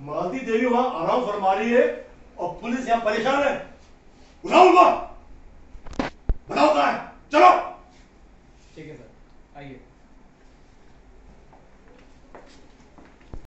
मालती देवी वहाँ आराम फरमा रही है और पुलिस यहाँ परेशान है। उठाओ उनको। बताओ कहा है? चलो। ठीक है सर, आइए।